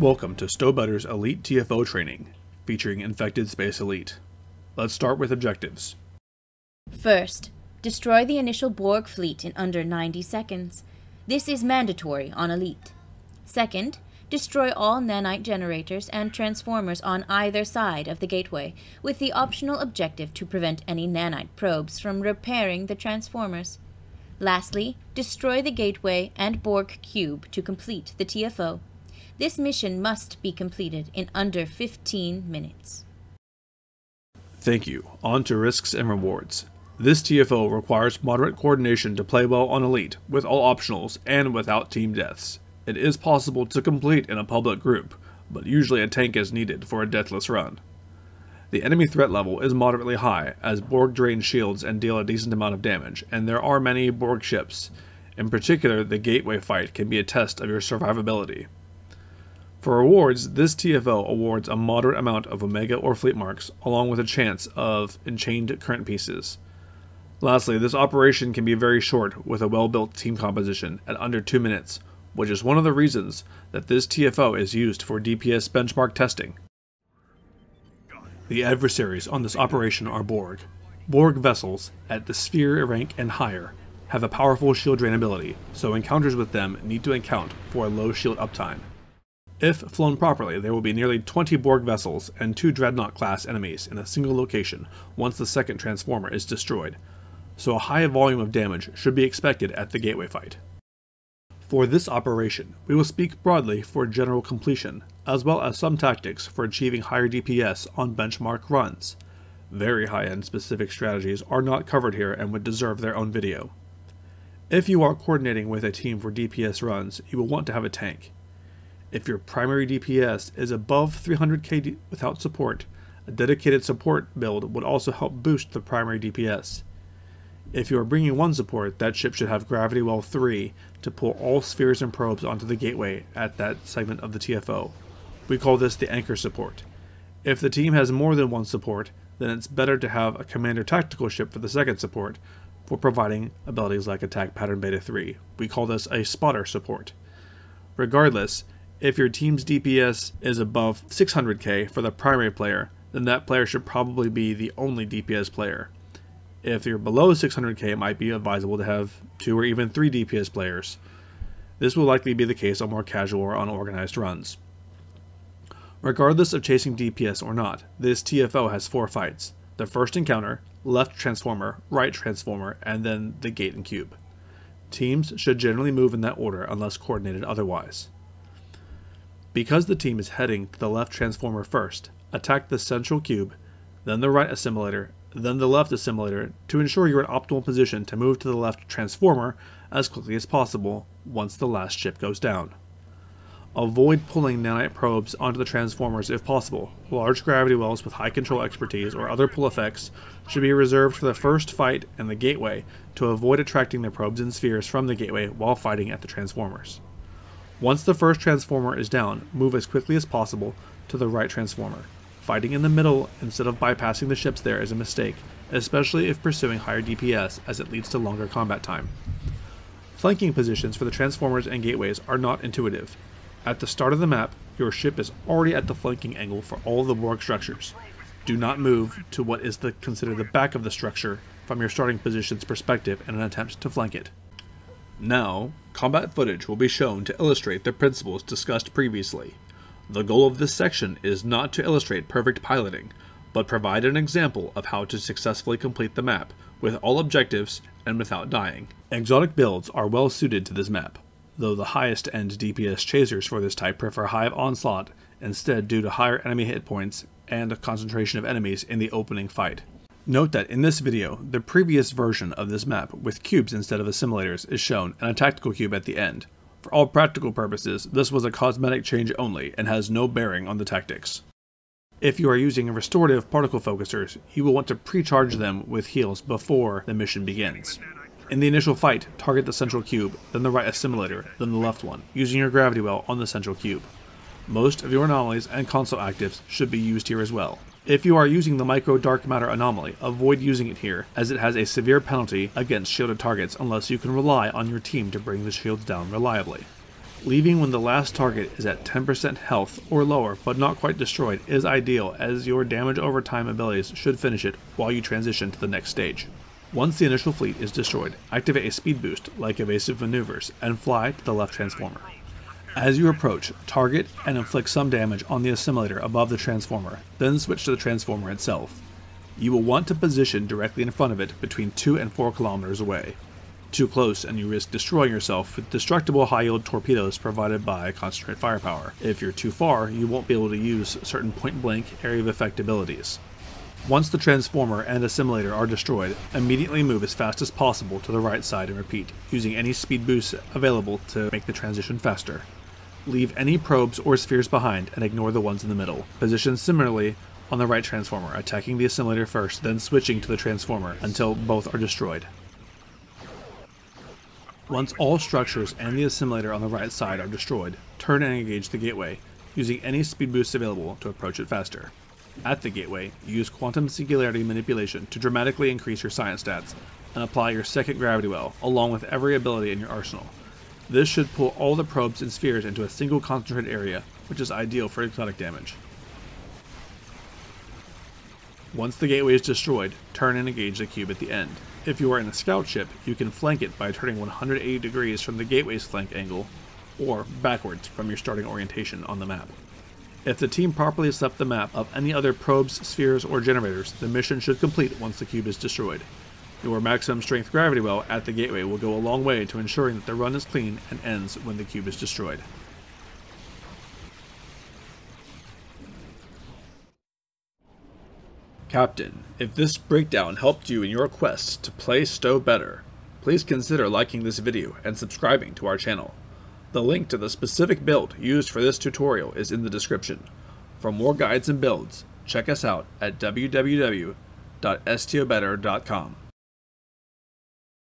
Welcome to STO Better's Elite TFO training, featuring Infected Space Elite. Let's start with objectives. First, destroy the initial Borg fleet in under 90 seconds. This is mandatory on Elite. Second, destroy all nanite generators and transformers on either side of the gateway, with the optional objective to prevent any nanite probes from repairing the transformers. Lastly, destroy the gateway and Borg cube to complete the TFO. This mission must be completed in under 15 minutes. Thank you. On to risks and rewards. This TFO requires moderate coordination to play well on Elite, with all optionals and without team deaths. It is possible to complete in a public group, but usually a tank is needed for a deathless run. The enemy threat level is moderately high, as Borg drain shields and deal a decent amount of damage, and there are many Borg ships. In particular, the Gateway fight can be a test of your survivability. For rewards, this TFO awards a moderate amount of Omega or Fleet Marks, along with a chance of Enchained Current Pieces. Lastly, this operation can be very short with a well-built team composition at under 2 minutes, which is one of the reasons that this TFO is used for DPS benchmark testing. The adversaries on this operation are Borg. Borg vessels, at the sphere rank and higher, have a powerful shield drain ability, so encounters with them need to account for a low shield uptime. If flown properly, there will be nearly 20 Borg vessels and two Dreadnought class enemies in a single location once the second transformer is destroyed, so a high volume of damage should be expected at the gateway fight. For this operation, we will speak broadly for general completion, as well as some tactics for achieving higher DPS on benchmark runs. Very high-end specific strategies are not covered here and would deserve their own video. If you are coordinating with a team for DPS runs, you will want to have a tank. If your primary DPS is above 300k without support, a dedicated support build would also help boost the primary DPS. If you are bringing one support, that ship should have Gravity Well 3 to pull all spheres and probes onto the gateway at that segment of the TFO. We call this the anchor support. If the team has more than one support, then it's better to have a commander tactical ship for the second support for providing abilities like Attack Pattern Beta 3. We call this a spotter support. Regardless, if your team's DPS is above 600k for the primary player, then that player should probably be the only DPS player. If you're below 600k, it might be advisable to have two or even three DPS players. This will likely be the case on more casual or unorganized runs. Regardless of chasing DPS or not, this TFO has four fights. The first encounter, left transformer, right transformer, and then the gate and cube. Teams should generally move in that order unless coordinated otherwise. Because the team is heading to the left transformer first, attack the central cube, then the right assimilator, then the left assimilator to ensure you're in optimal position to move to the left transformer as quickly as possible once the last ship goes down. Avoid pulling nanite probes onto the transformers if possible. Large gravity wells with high control expertise or other pull effects should be reserved for the first fight and the gateway to avoid attracting the probes and spheres from the gateway while fighting at the transformers. Once the first transformer is down, move as quickly as possible to the right transformer. Fighting in the middle instead of bypassing the ships there is a mistake, especially if pursuing higher DPS as it leads to longer combat time. Flanking positions for the transformers and gateways are not intuitive. At the start of the map, your ship is already at the flanking angle for all the Borg structures. Do not move to what is the, considered the back of the structure from your starting position's perspective in an attempt to flank it. Now, combat footage will be shown to illustrate the principles discussed previously. The goal of this section is not to illustrate perfect piloting, but provide an example of how to successfully complete the map, with all objectives and without dying. Exotic builds are well suited to this map, though the highest end DPS chasers for this type prefer Hive Onslaught instead due to higher enemy hit points and a concentration of enemies in the opening fight. Note that in this video, the previous version of this map with cubes instead of assimilators is shown and a tactical cube at the end, for all practical purposes, this was a cosmetic change only and has no bearing on the tactics. If you are using restorative particle focusers, you will want to pre-charge them with heals before the mission begins. In the initial fight, target the central cube, then the right assimilator, then the left one, using your gravity well on the central cube. Most of your anomalies and console actives should be used here as well, if you are using the Micro Dark Matter Anomaly, avoid using it here, as it has a severe penalty against shielded targets unless you can rely on your team to bring the shields down reliably. Leaving when the last target is at 10% health or lower but not quite destroyed is ideal as your damage over time abilities should finish it while you transition to the next stage. Once the initial fleet is destroyed, activate a speed boost like evasive maneuvers and fly to the left transformer. As you approach, target and inflict some damage on the assimilator above the transformer, then switch to the transformer itself. You will want to position directly in front of it between 2 and 4 kilometers away. Too close and you risk destroying yourself with destructible high yield torpedoes provided by concentrate firepower. If you're too far, you won't be able to use certain point blank area of effect abilities. Once the transformer and assimilator are destroyed, immediately move as fast as possible to the right side and repeat, using any speed boosts available to make the transition faster. Leave any probes or spheres behind and ignore the ones in the middle. Position similarly on the right transformer, attacking the assimilator first, then switching to the transformer until both are destroyed. Once all structures and the assimilator on the right side are destroyed, turn and engage the gateway, using any speed boosts available to approach it faster. At the gateway, use quantum singularity manipulation to dramatically increase your science stats, and apply your second gravity well, along with every ability in your arsenal. This should pull all the probes and spheres into a single concentrated area, which is ideal for exotic damage. Once the gateway is destroyed, turn and engage the cube at the end. If you are in a scout ship, you can flank it by turning 180 degrees from the gateway's flank angle, or backwards from your starting orientation on the map. If the team properly swept the map of any other probes, spheres, or generators, the mission should complete once the cube is destroyed. Your maximum strength gravity well at the gateway will go a long way to ensuring that the run is clean and ends when the cube is destroyed. Captain, if this breakdown helped you in your quest to play STO better, please consider liking this video and subscribing to our channel. The link to the specific build used for this tutorial is in the description. For more guides and builds, check us out at www.stobetter.com.